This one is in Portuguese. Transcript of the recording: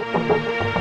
Included